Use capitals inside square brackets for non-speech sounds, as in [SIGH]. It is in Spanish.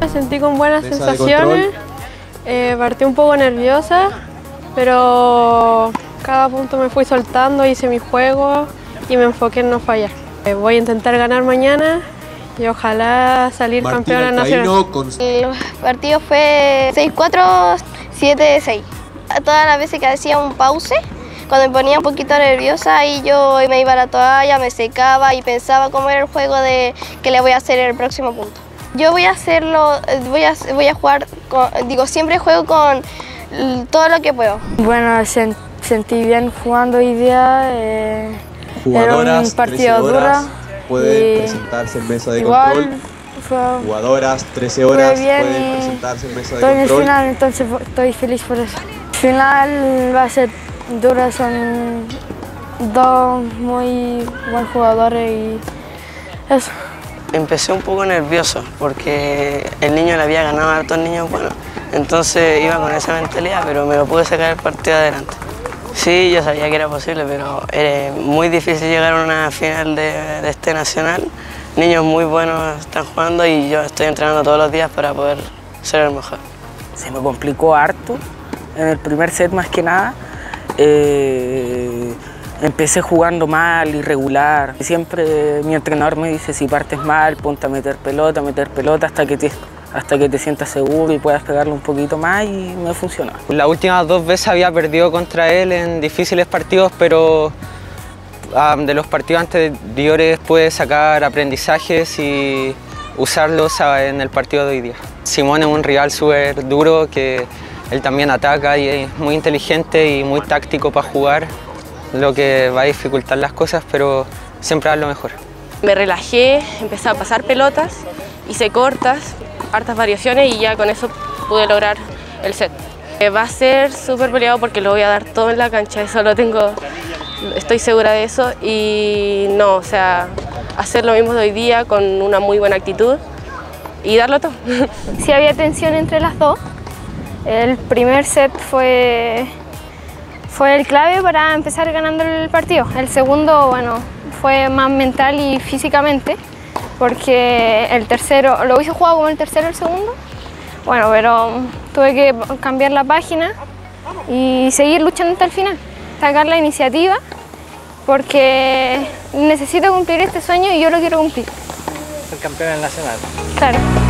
Me sentí con buenas sensaciones, eh, partí un poco nerviosa, pero cada punto me fui soltando, hice mi juego y me enfoqué en no fallar. Eh, voy a intentar ganar mañana y ojalá salir Martín campeona nacional. Con El partido fue 6-4, 7-6. Todas las veces que hacía un pause, cuando me ponía un poquito nerviosa y yo me iba a la toalla, me secaba y pensaba cómo era el juego de que le voy a hacer en el próximo punto. Yo voy a hacerlo, voy a, voy a jugar, con- digo, siempre juego con todo lo que puedo. Bueno, sen- sentí bien jugando hoy día. eh, jugadoras, era un 13 partido duro. horas, pueden y presentarse en mesa de igual control. fue, Jugadoras, 13 horas, bien pueden y presentarse en mesa de estoy en el control. final, entonces estoy feliz por eso. Final va a ser duro, son dos muy buenos jugadores y eso. Empecé un poco nervioso porque el niño le había ganado a hartos niños buenos. Entonces iba con esa mentalidad, pero me lo pude sacar el partido adelante. Sí, yo sabía que era posible, pero era muy difícil llegar a una final de, de este nacional. Niños muy buenos están jugando y yo estoy entrenando todos los días para poder ser el mejor. se me complicó harto en el primer set más que nada. Eh, empecé jugando mal, irregular. Siempre mi entrenador me dice si partes mal, ponte a meter pelota, meter pelota hasta que te, hasta que te sientas seguro y puedas pegarlo un poquito más y me funcionó. Las últimas dos veces había perdido contra él en difíciles partidos, pero ah, de los partidos anteriores pude sacar aprendizajes y usarlos ah, en el partido de hoy día. Simón es un rival súper duro que él también ataca y es muy inteligente y muy táctico para jugar, lo que va a dificultar las cosas, pero siempre dar lo mejor. Me relajé, empecé a pasar pelotas, hice cortas, hartas variaciones y ya con eso pude lograr el set. Eh, Va a ser súper peleado porque lo voy a dar todo en la cancha, eso lo tengo, estoy segura de eso y no, o sea, hacer lo mismo de hoy día con una muy buena actitud y darlo todo. [LAUGHS] Sí había tensión entre las dos. El primer set fue, fue el clave para empezar ganando el partido. El segundo, bueno, fue más mental y físicamente, porque el tercero, lo hubiese jugado como el tercero el segundo, bueno, pero tuve que cambiar la página y seguir luchando hasta el final, sacar la iniciativa, porque necesito cumplir este sueño y yo lo quiero cumplir. El campeón nacional. Claro.